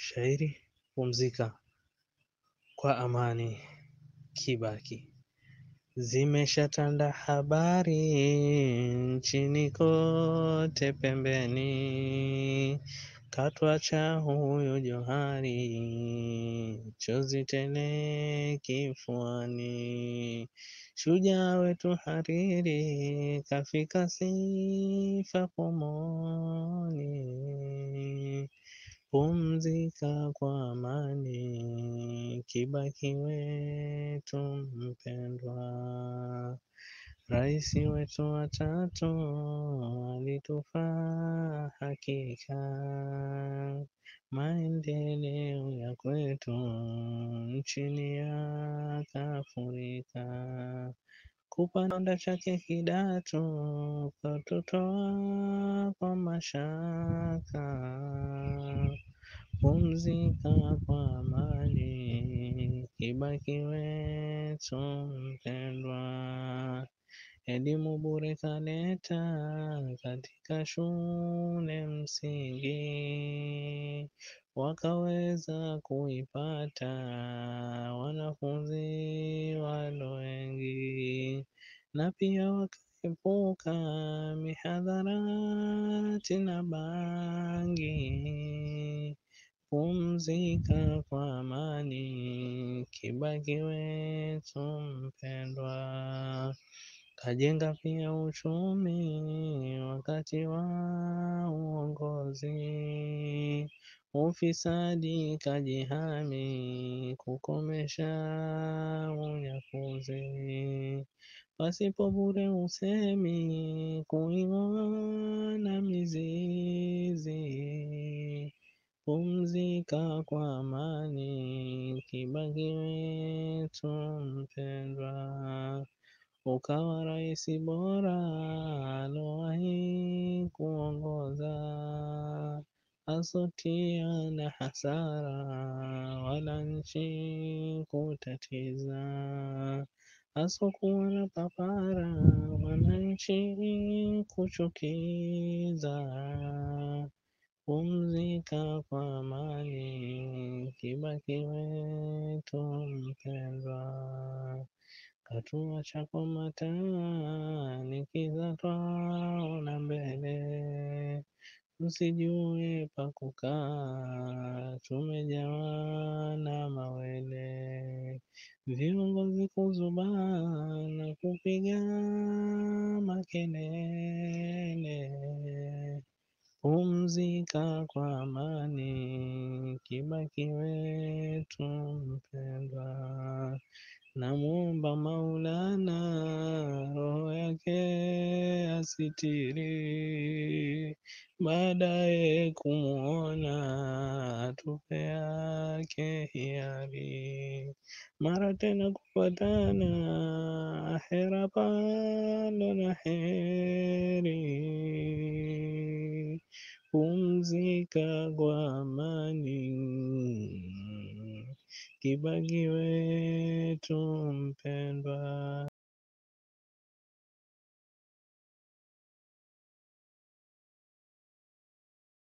Shairi pumzika kwa amani Kibaki. Zimeshatanda habari nchini kote pembeni, katwa cha huyu Johari, chozi tele kifuani. Shujaa wetu hariri, kafika sifa pomoni. Pumzika kwa amani, Kibaki wetu mpendwa. rais wetu wa tatu alitufaa hakika, maendeleo ya kwetu nchini yakafurika. Kupanda chake kidato katutoa kwa mashaka, pumzika kwa amani, Kibaki wetu mpendwa. Elimu bure kaleta katika shule msingi, wakaweza kuipata wanafunzi walo wengi, na pia wakaepuka mihadharati na bangi. Pumzika kwa amani, Kibaki wetu mpendwa. Kajenga pia uchumi wakati wa uongozi, ufisadi kajihami kukomesha unyakuzi. Pasipo bure usemi kuing'oa na mizizi. Pumzika kwa amani, Kibaki wetu mpendwa. Ukawa rais bora alowahi kuongoza, asotia na hasara wala nchi kutatiza, asokuwa na papara wananchi kuchukiza. Pumzika kwa amani, Kibaki wetu mpendwa. Katuacha kwa matatani kiza twaona mbele, tusijue pa kukaa, tumejawa na mawele. Viongozi kuzubana, na kupiga makelele. Pumzika kwa amani, Kibaki wetu mpendwa. namwomba Maulana roho yake asitiri, baadaye kumuona tupe yake hiari. Mara tena kupatana hera pando na heri. Pumzika kwa amani, kibagi wetu mpendwa.